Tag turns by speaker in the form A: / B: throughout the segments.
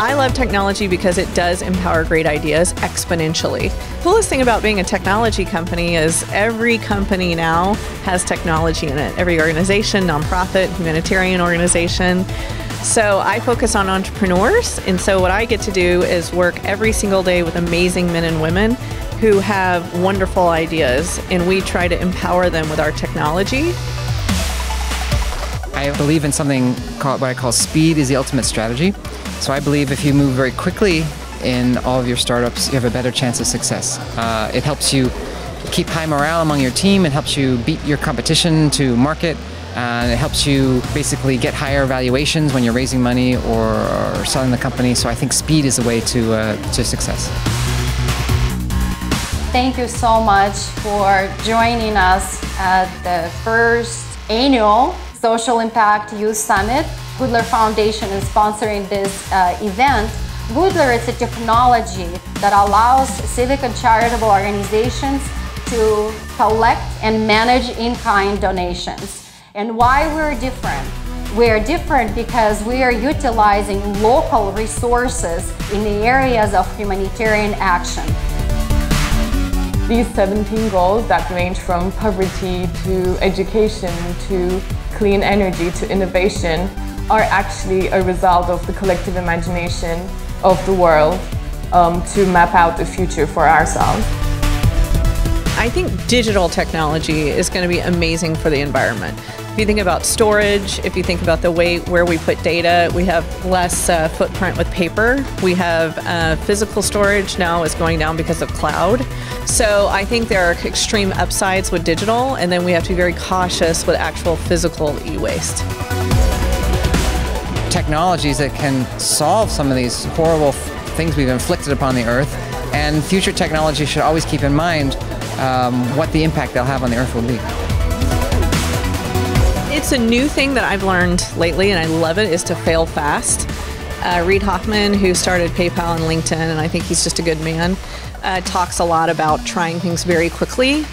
A: I love technology because it does empower great ideas exponentially. Coolest thing about being a technology company is every company now has technology in it. Every organization, nonprofit, humanitarian organization. So I focus on entrepreneurs, and so what I get to do is work every single day with amazing men and women who have wonderful ideas, and we try to empower them with our technology.
B: I believe in something called what I call speed is the ultimate strategy. So I believe if you move very quickly in all of your startups, you have a better chance of success. Uh, it helps you keep high morale among your team. It helps you beat your competition to market. Uh, it helps you basically get higher valuations when you're raising money or, or selling the company. So I think speed is the way to, uh, to success.
C: Thank you so much for joining us at the first annual Social Impact Youth Summit. Gooddler Foundation is sponsoring this uh, event. Gooddler is a technology that allows civic and charitable organizations to collect and manage in-kind donations. And why we're different? We're different because we are utilizing local resources in the areas of humanitarian action.
D: These 17 goals that range from poverty to education to clean energy to innovation are actually a result of the collective imagination of the world um, to map out the future for ourselves.
A: I think digital technology is going to be amazing for the environment. If you think about storage, if you think about the way where we put data, we have less uh, footprint with paper. We have uh, physical storage now is going down because of cloud. So I think there are extreme upsides with digital, and then we have to be very cautious with actual physical e-waste.
B: Technologies that can solve some of these horrible things we've inflicted upon the earth, and future technology should always keep in mind um, what the impact they'll have on the earth will be.
A: It's a new thing that I've learned lately, and I love it, is to fail fast. Uh, Reid Hoffman, who started PayPal and LinkedIn, and I think he's just a good man, uh, talks a lot about trying things very quickly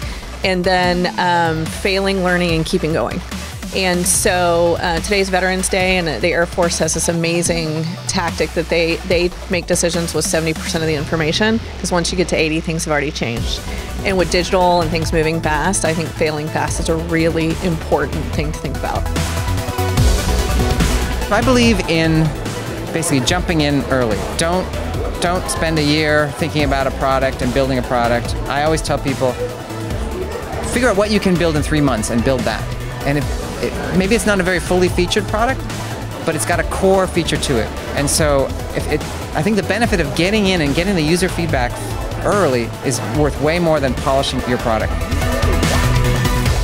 A: and then um, failing, learning, and keeping going. And so uh, today's Veterans Day, and the Air Force has this amazing tactic that they, they make decisions with 70% of the information because once you get to 80, things have already changed. And with digital and things moving fast, I think failing fast is a really important thing to think about.
B: I believe in basically jumping in early. Don't don't spend a year thinking about a product and building a product. I always tell people figure out what you can build in 3 months and build that. And if it, maybe it's not a very fully featured product, but it's got a core feature to it. And so, if it, I think the benefit of getting in and getting the user feedback early is worth way more than polishing your product.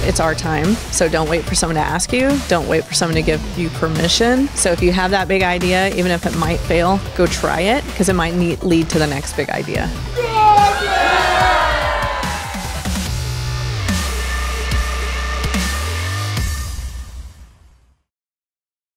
A: It's our time, so don't wait for someone to ask you. Don't wait for someone to give you permission. So if you have that big idea, even if it might fail, go try it because it might lead to the next big idea.